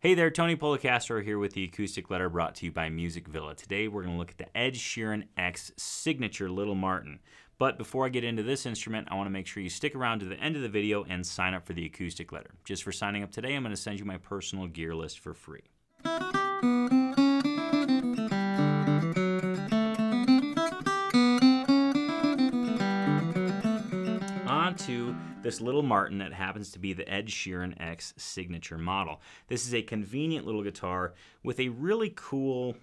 Hey there, Tony Policastro here with the acoustic letter brought to you by Music Villa. Today we're going to look at the Ed Sheeran X Signature Little Martin. But before I get into this instrument, I want to make sure you stick around to the end of the video and sign up for the acoustic letter. Just for signing up today, I'm going to send you my personal gear list for free. This little Martin that happens to be the Ed Sheeran X signature model. This is a convenient little guitar with a really cool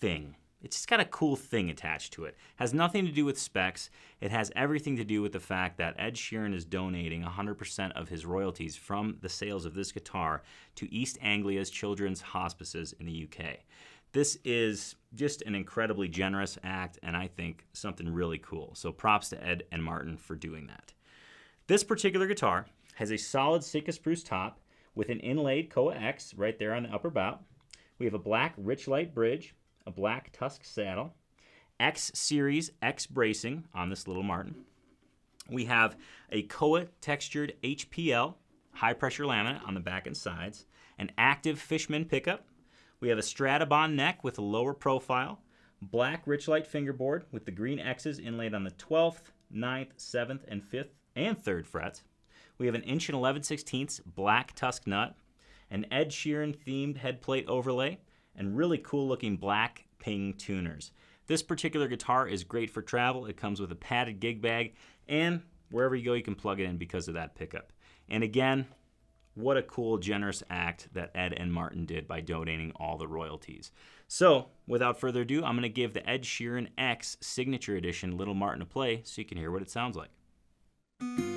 thing. It's just got a cool thing attached to it. Has nothing to do with specs. It has everything to do with the fact that Ed Sheeran is donating 100% of his royalties from the sales of this guitar to East Anglia's Children's Hospices in the UK. This is just an incredibly generous act and I think something really cool. So props to Ed and Martin for doing that. This particular guitar has a solid Sitka spruce top with an inlaid Koa X right there on the upper bout. We have a black Richlite bridge, a black Tusq saddle, X Series X bracing on this little Martin. We have a Koa textured HPL high pressure laminate on the back and sides, an active Fishman pickup. We have a Stratobond neck with a lower profile, black Richlite fingerboard with the green X's inlaid on the 12th, 9th, 7th, and 5th and 3rd frets. We have an inch and 11 sixteenths black Tusq nut, an Ed Sheeran themed head plate overlay, and really cool looking black ping tuners. This particular guitar is great for travel. It comes with a padded gig bag, and wherever you go, you can plug it in because of that pickup. And again, what a cool, generous act that Ed and Martin did by donating all the royalties. So, without further ado, I'm going to give the Ed Sheeran X Signature Edition Little Martin a play so you can hear what it sounds like.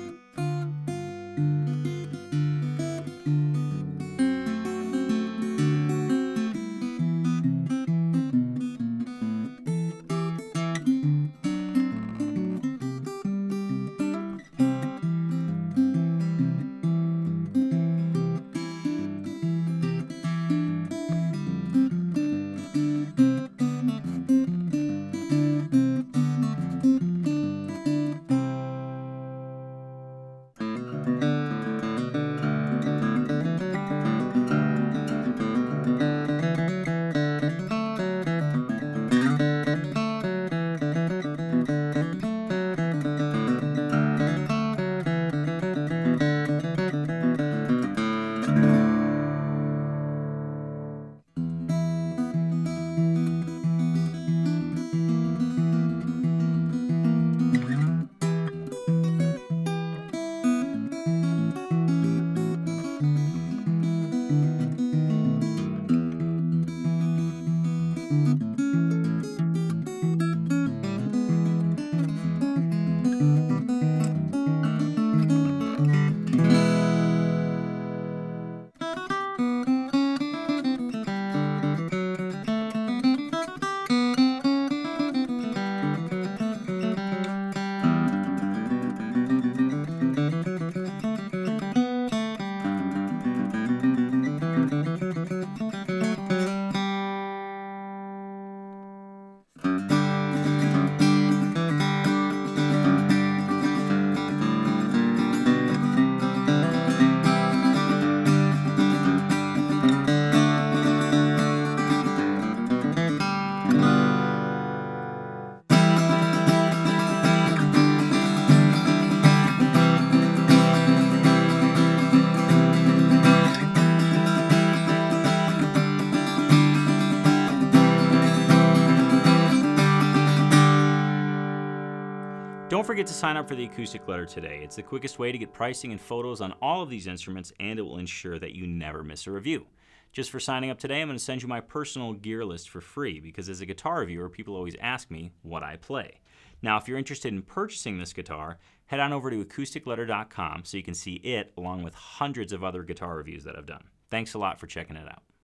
Don't forget to sign up for the acoustic letter today. It's the quickest way to get pricing and photos on all of these instruments, and it will ensure that you never miss a review. Just for signing up today, I'm going to send you my personal gear list for free because as a guitar reviewer, people always ask me what I play. Now, if you're interested in purchasing this guitar, head on over to acousticletter.com so you can see it along with hundreds of other guitar reviews that I've done. Thanks a lot for checking it out.